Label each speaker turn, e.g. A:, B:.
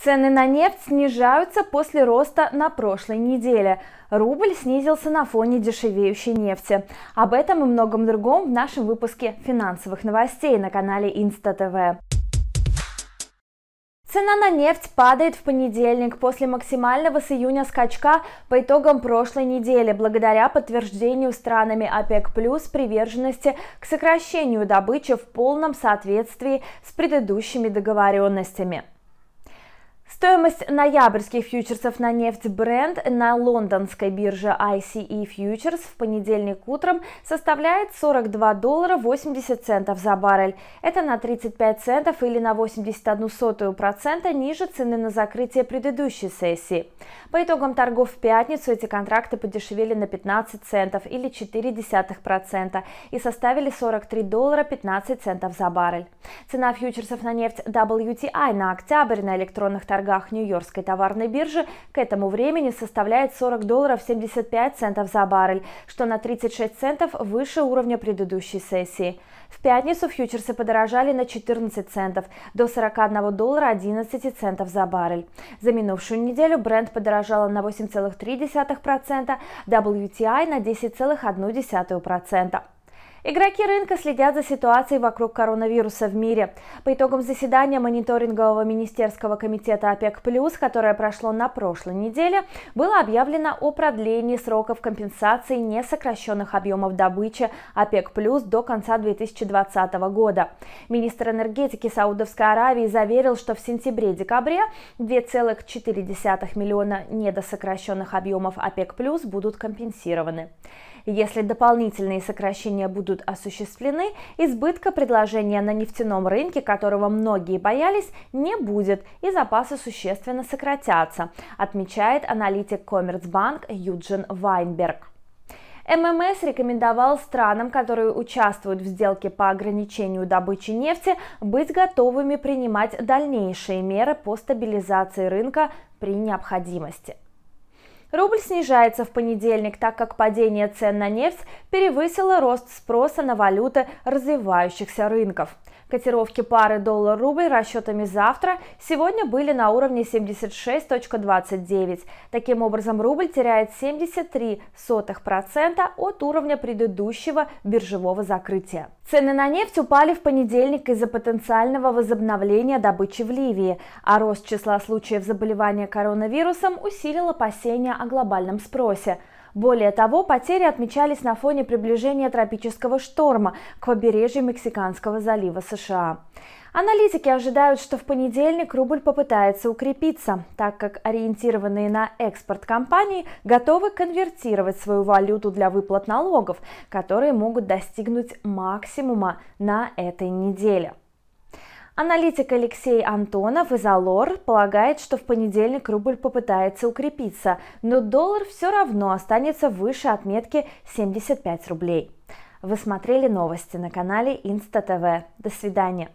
A: Цены на нефть снижаются после роста на прошлой неделе. Рубль снизился на фоне дешевеющей нефти. Об этом и многом другом в нашем выпуске финансовых новостей на канале Инста-ТВ. Цена на нефть падает в понедельник после максимального с июня скачка по итогам прошлой недели благодаря подтверждению странами ОПЕК+, приверженности к сокращению добычи в полном соответствии с предыдущими договоренностями. Стоимость ноябрьских фьючерсов на нефть Brent на лондонской бирже ICE Futures в понедельник утром составляет 42 доллара 80 центов за баррель. Это на 35 центов или на 81 сотую процента ниже цены на закрытие предыдущей сессии. По итогам торгов в пятницу эти контракты подешевели на 15 центов или 0,4% и составили 43 доллара 15 центов за баррель. Цена фьючерсов на нефть WTI на октябрь на электронных торгах торгах Нью-Йоркской товарной биржи к этому времени составляет 40 долларов 75 центов за баррель, что на 36 центов выше уровня предыдущей сессии. В пятницу фьючерсы подорожали на 14 центов, до 41 доллара 11 центов за баррель. За минувшую неделю бренд подорожала на 8,3%, WTI на 10,1%. Игроки рынка следят за ситуацией вокруг коронавируса в мире. По итогам заседания мониторингового министерского комитета ОПЕК+, которое прошло на прошлой неделе, было объявлено о продлении сроков компенсации несокращенных объемов добычи ОПЕК+, до конца 2020 года. Министр энергетики Саудовской Аравии заверил, что в сентябре-декабре 2,4 миллиона недосокращенных объемов ОПЕК+, будут компенсированы. Если дополнительные сокращения будут осуществлены, избытка предложения на нефтяном рынке, которого многие боялись, не будет и запасы существенно сократятся, отмечает аналитик Коммерцбанк Юджин Вайнберг. ММС рекомендовал странам, которые участвуют в сделке по ограничению добычи нефти, быть готовыми принимать дальнейшие меры по стабилизации рынка при необходимости. Рубль снижается в понедельник, так как падение цен на нефть перевысило рост спроса на валюты развивающихся рынков. Котировки пары доллар-рубль расчетами завтра сегодня были на уровне 76.29. Таким образом, рубль теряет 73% от уровня предыдущего биржевого закрытия. Цены на нефть упали в понедельник из-за потенциального возобновления добычи в Ливии, а рост числа случаев заболевания коронавирусом усилил опасения о глобальном спросе. Более того, потери отмечались на фоне приближения тропического шторма к побережью Мексиканского залива США. Аналитики ожидают, что в понедельник рубль попытается укрепиться, так как ориентированные на экспорт компании готовы конвертировать свою валюту для выплат налогов, которые могут достигнуть максимума на этой неделе. Аналитик Алексей Антонов из Алор полагает, что в понедельник рубль попытается укрепиться, но доллар все равно останется выше отметки 75 рублей. Вы смотрели новости на канале Инста ТВ. До свидания.